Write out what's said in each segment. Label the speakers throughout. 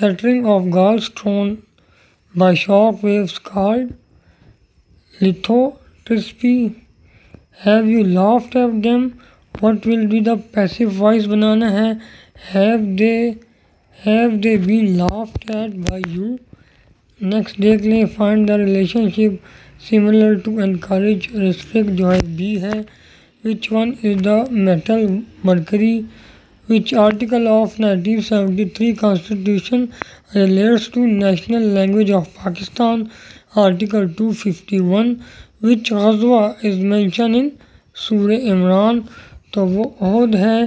Speaker 1: shattering of gallstone by shock waves called lithotripsy. Have you laughed at them? What will be the passive voice बनाना है Have they have they been laughed at by you? Next देख लें find the relationship similar to encourage जो है B है which one is the metal mercury which article of 1973 constitution relates to national language of Pakistan article 251 which ghazwa is mentioned in Surah Imran तो वो ओहद है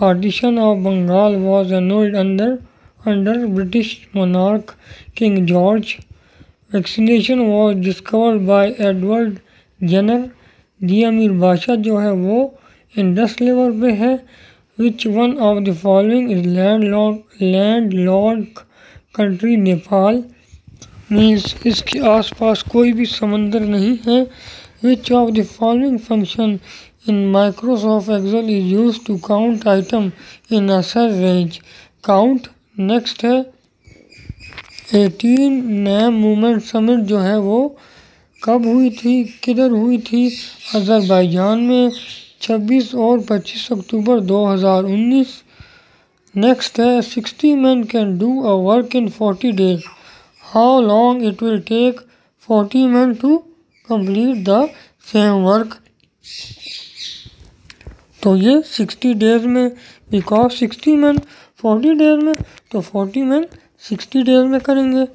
Speaker 1: partition of Bengal was annulled under under British monarch King George vaccination was discovered by Edward Jenner the अमीर बादशाह जो है वो Indus level पे है which one of the following is land lord country Nepal means इसके आसपास कोई भी समंदर नहीं है। Which of the following function in Microsoft Excel is use to count item in a cell range count next है। एटीन नैम मूवमेंट समिट जो है वो कब हुई थी, किधर हुई थी? अज़रबैजान में। 26 और 25 अक्टूबर 2019 नेक्स्ट है 60 man can do a work in 40 days how long it will take 40 man to complete the same work तो ये 60 डेज़ में बिकॉज़ 60 मैन 40 डेज़ में तो 40 मैन 60 डेज़ में करेंगे।